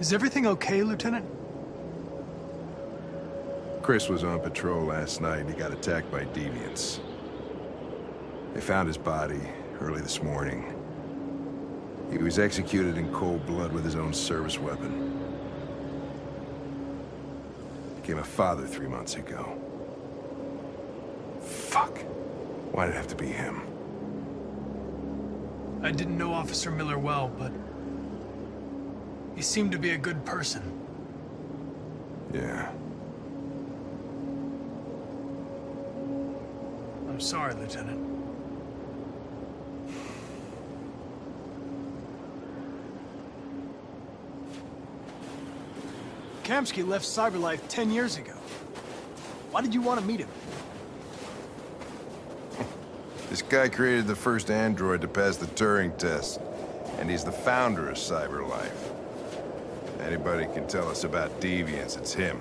Is everything okay, Lieutenant? Chris was on patrol last night and he got attacked by deviants. They found his body early this morning. He was executed in cold blood with his own service weapon. Became a father three months ago. Fuck. Why did it have to be him? I didn't know Officer Miller well, but... He seemed to be a good person. Yeah. I'm sorry, Lieutenant. Kamski left Cyberlife 10 years ago. Why did you want to meet him? This guy created the first android to pass the Turing test, and he's the founder of Cyberlife. Anybody can tell us about deviants, it's him.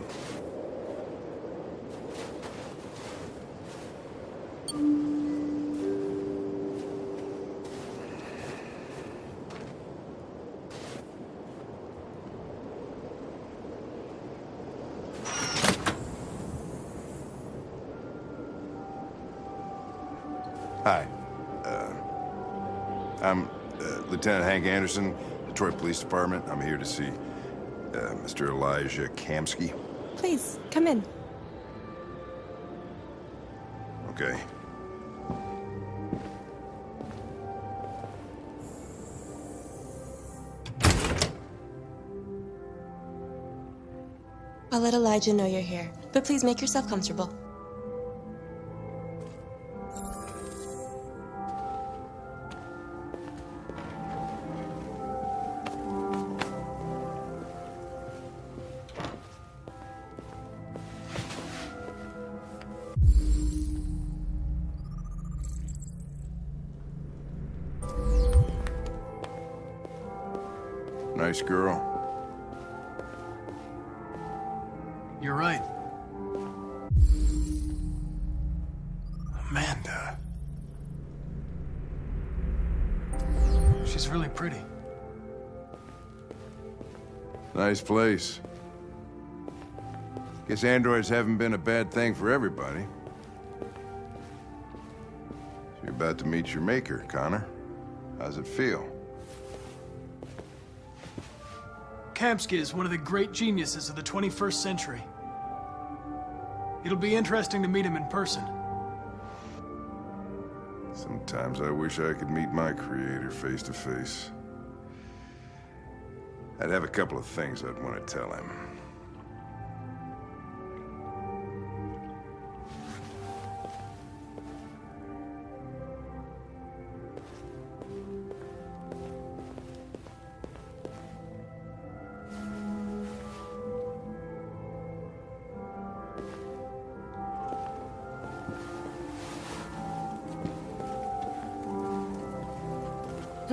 Hi. Uh, I'm uh, Lieutenant Hank Anderson, Detroit Police Department. I'm here to see uh, Mr. Elijah Kamski? Please, come in. Okay. I'll let Elijah know you're here, but please make yourself comfortable. Nice girl. You're right. Amanda. She's really pretty. Nice place. Guess androids haven't been a bad thing for everybody. So you're about to meet your maker, Connor. How's it feel? Kamski is one of the great geniuses of the 21st century. It'll be interesting to meet him in person. Sometimes I wish I could meet my creator face to face. I'd have a couple of things I'd want to tell him.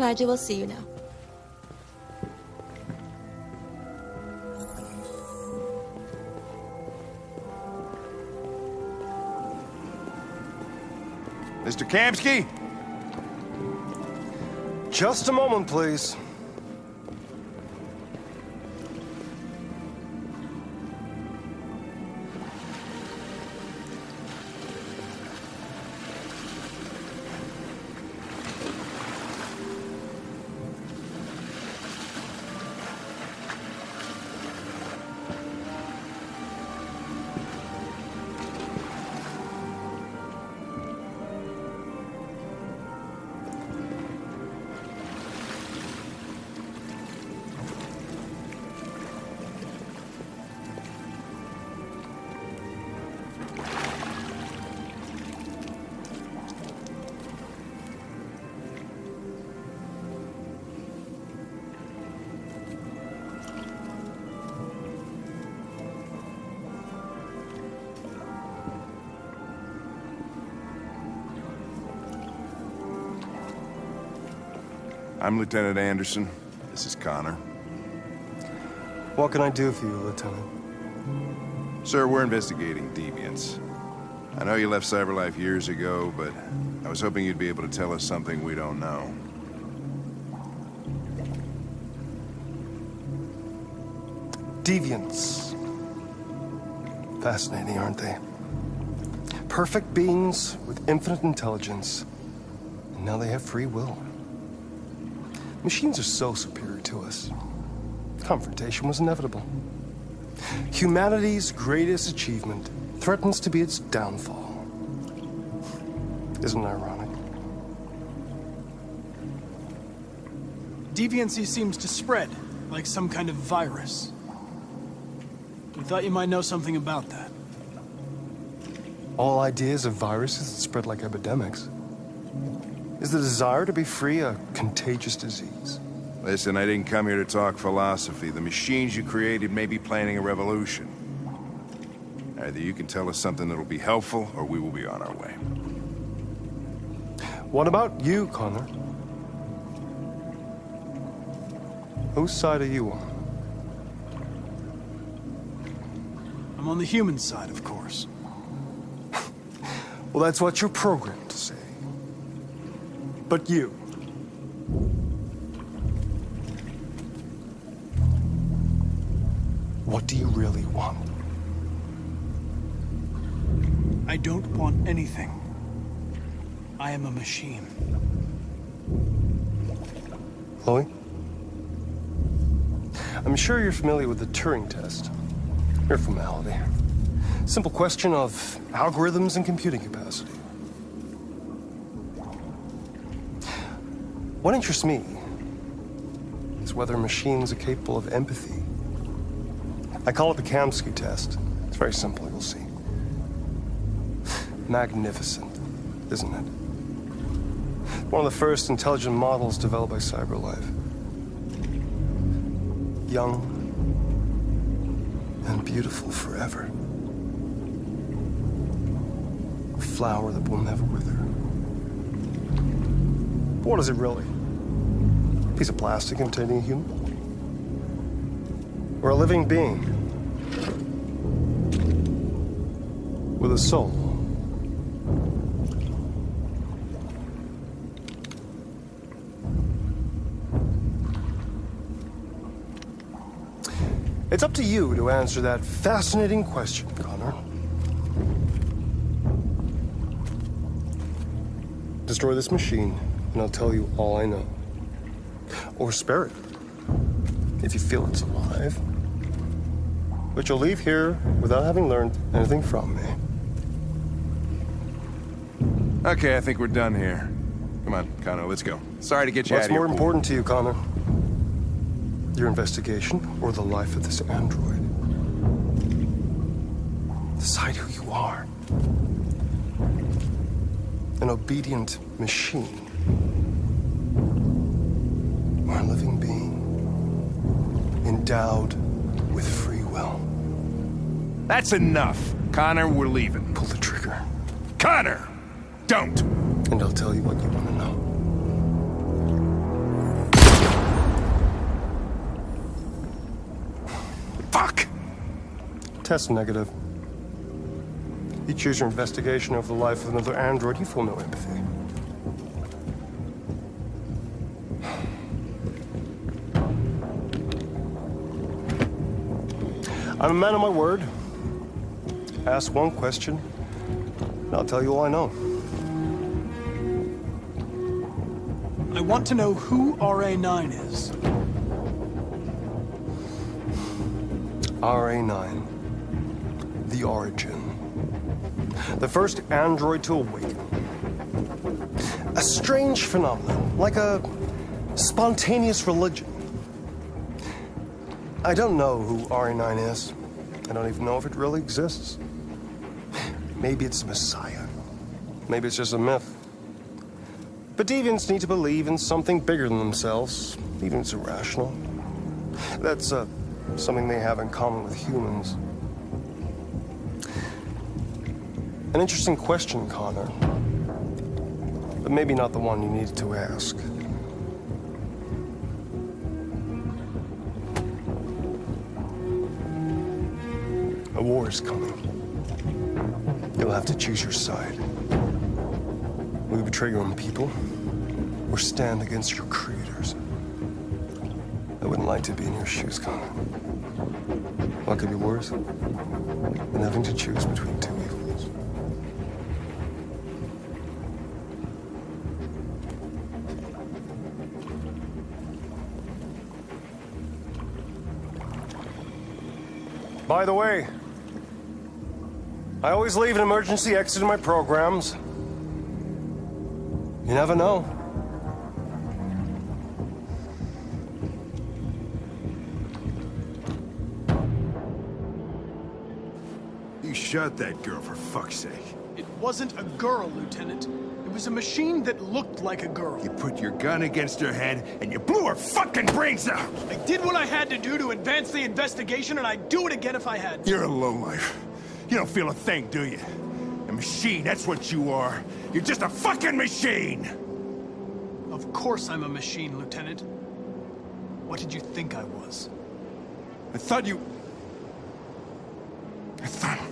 Elijah will see you now. Mr. Kamski? Just a moment, please. I'm Lieutenant Anderson. This is Connor. What can I do for you, Lieutenant? Sir, we're investigating deviants. I know you left Cyberlife years ago, but I was hoping you'd be able to tell us something we don't know. Deviants. Fascinating, aren't they? Perfect beings with infinite intelligence. And now they have free will. Machines are so superior to us. Confrontation was inevitable. Humanity's greatest achievement threatens to be its downfall. Isn't it ironic? Deviancy seems to spread, like some kind of virus. We thought you might know something about that. All ideas of viruses that spread like epidemics. Is the desire to be free a contagious disease? Listen, I didn't come here to talk philosophy. The machines you created may be planning a revolution. Either you can tell us something that'll be helpful, or we will be on our way. What about you, Connor? Whose side are you on? I'm on the human side, of course. Well, that's what you're programmed to say. But you. What do you really want? I don't want anything. I am a machine. Chloe? I'm sure you're familiar with the Turing test. Mere formality. Simple question of algorithms and computing capacity. What interests me is whether machines are capable of empathy. I call it the Kamski test. It's very simple, you'll see. Magnificent, isn't it? One of the first intelligent models developed by CyberLife. Young and beautiful forever. A flower that will never wither. What is it really? Piece of plastic containing a human? Or a living being? With a soul? It's up to you to answer that fascinating question, Connor. Destroy this machine, and I'll tell you all I know. Or spirit, if you feel it's alive. But you'll leave here without having learned anything from me. Okay, I think we're done here. Come on, Connor, let's go. Sorry to get you What's out of here. more Poole. important to you, Connor? Your investigation or the life of this android? Decide who you are. An obedient machine. Endowed with free will. That's enough. Connor, we're leaving. Pull the trigger. Connor! Don't! And I'll tell you what you want to know. Fuck! Test negative. You choose your investigation over the life of another android, you feel no empathy. I'm a man of my word. Ask one question, and I'll tell you all I know. I want to know who RA9 is. RA9. The Origin. The first android to awaken. A strange phenomenon, like a spontaneous religion. I don't know who RA9 is. I don't even know if it really exists. Maybe it's a messiah. Maybe it's just a myth. But deviants need to believe in something bigger than themselves, even if it's irrational. That's uh, something they have in common with humans. An interesting question, Connor. But maybe not the one you needed to ask. War is coming. You'll have to choose your side. Will you betray your own people or stand against your creators? I wouldn't like to be in your shoes, Connor. What could be worse than having to choose between two evils? By the way, I always leave an emergency exit in my programs. You never know. You shot that girl, for fuck's sake. It wasn't a girl, Lieutenant. It was a machine that looked like a girl. You put your gun against her head, and you blew her fucking brains out! I did what I had to do to advance the investigation, and I'd do it again if I had to. You're a lowlife. You don't feel a thing, do you? A machine, that's what you are. You're just a fucking machine! Of course I'm a machine, Lieutenant. What did you think I was? I thought you... I thought...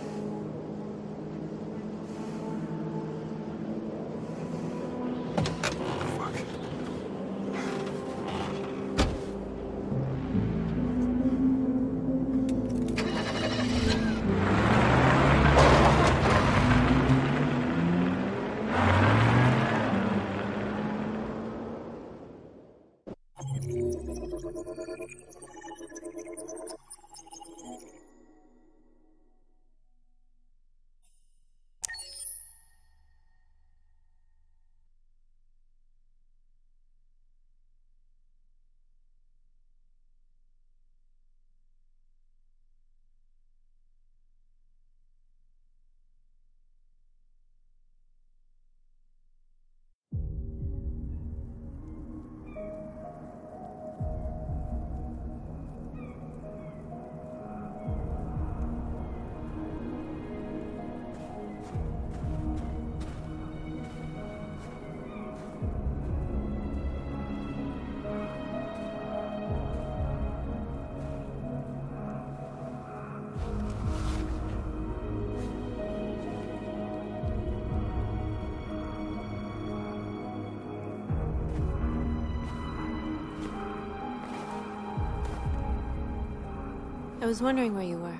I was wondering where you were.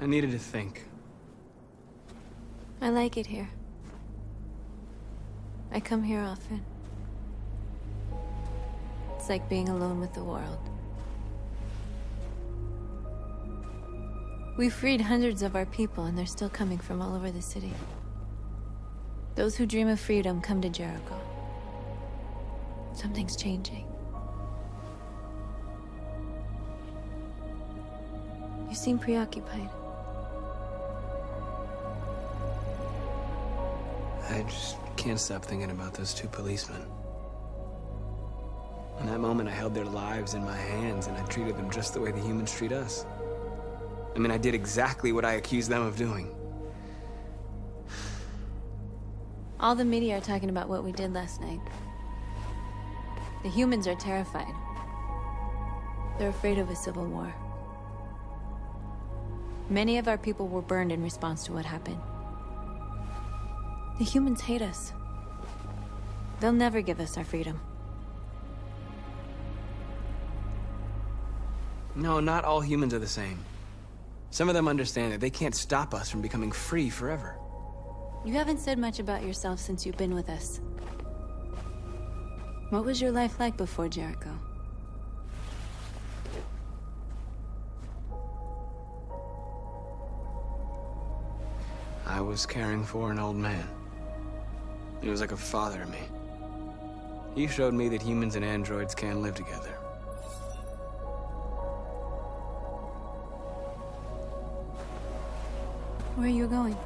I needed to think. I like it here. I come here often. It's like being alone with the world. We freed hundreds of our people, and they're still coming from all over the city. Those who dream of freedom come to Jericho. Something's changing. You seem preoccupied. I just can't stop thinking about those two policemen. In that moment, I held their lives in my hands and I treated them just the way the humans treat us. I mean, I did exactly what I accused them of doing. All the media are talking about what we did last night. The humans are terrified. They're afraid of a civil war. Many of our people were burned in response to what happened. The humans hate us. They'll never give us our freedom. No, not all humans are the same. Some of them understand that they can't stop us from becoming free forever. You haven't said much about yourself since you've been with us. What was your life like before Jericho? I was caring for an old man. He was like a father to me. He showed me that humans and androids can live together. Where are you going?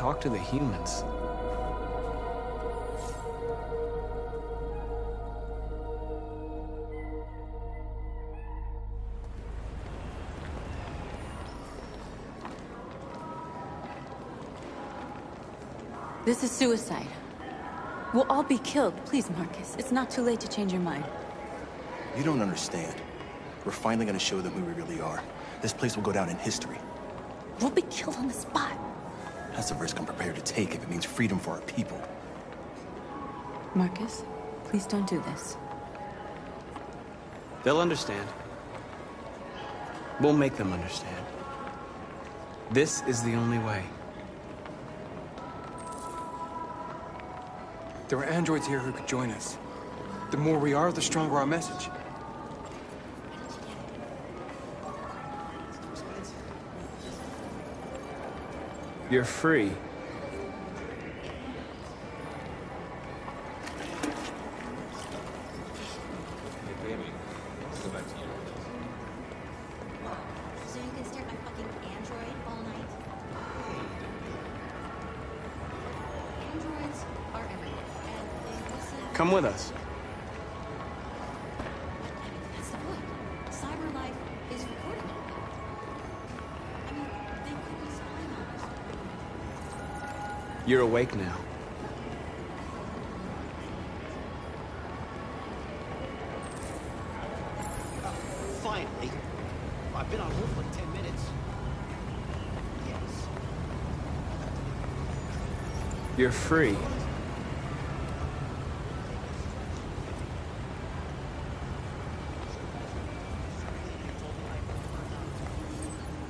To talk to the humans. This is suicide. We'll all be killed. Please, Marcus. It's not too late to change your mind. You don't understand. We're finally gonna show them who we really are. This place will go down in history. We'll be killed on the spot. That's a risk I'm prepared to take if it means freedom for our people. Marcus, please don't do this. They'll understand. We'll make them understand. This is the only way. There are androids here who could join us. The more we are, the stronger our message. They free. Come with us. You're awake now. Finally. I've been on hold for 10 minutes. Yes. You're free.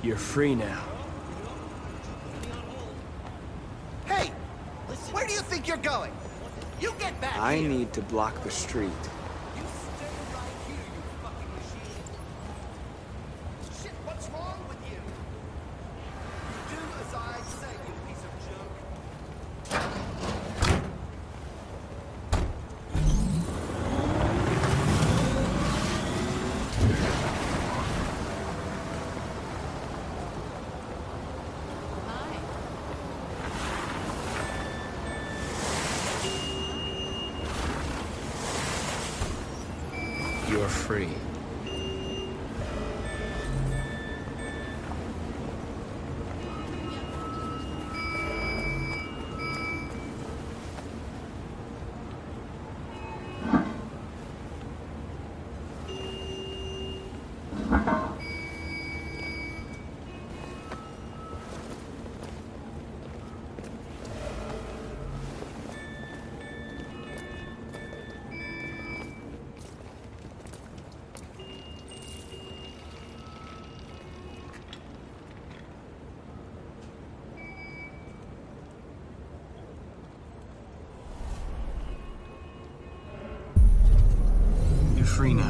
You're free now. Hey! Where do you think you're going? You get back I here! need to block the street. You're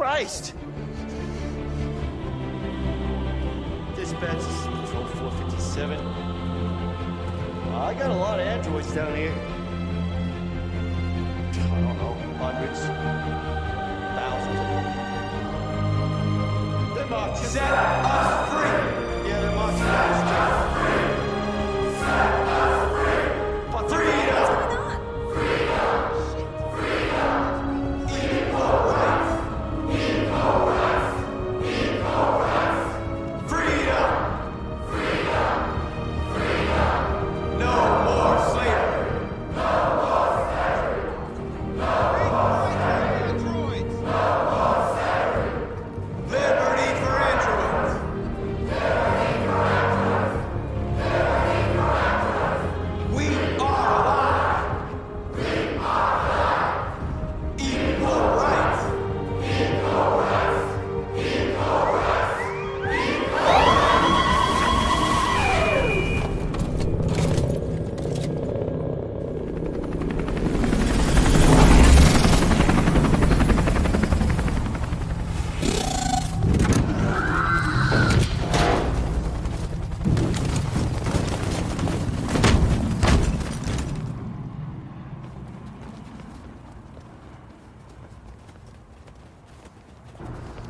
Christ! Dispatch, is Patrol 457. Uh, I got a lot of androids down here. I don't know, hundreds, thousands of them. They're marching.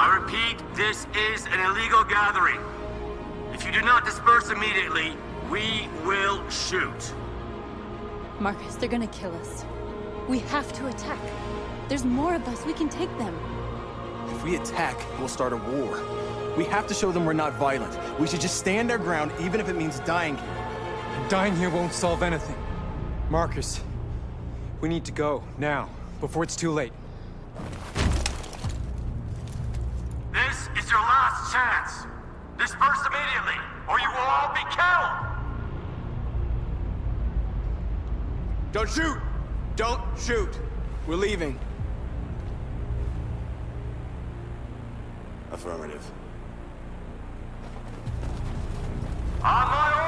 I repeat, this is an illegal gathering. If you do not disperse immediately, we will shoot. Marcus, they're gonna kill us. We have to attack. There's more of us. We can take them. If we attack, we'll start a war. We have to show them we're not violent. We should just stand our ground, even if it means dying here. Dying here won't solve anything. Marcus, we need to go, now, before it's too late. This is your last chance. Disperse immediately, or you will all be killed. Don't shoot! Don't shoot! We're leaving. Affirmative. On my